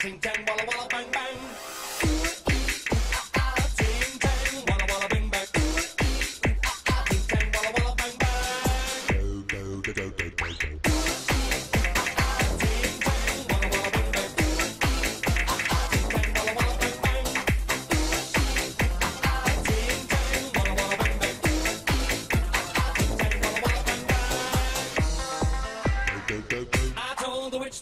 ting tang walla walla bang bang.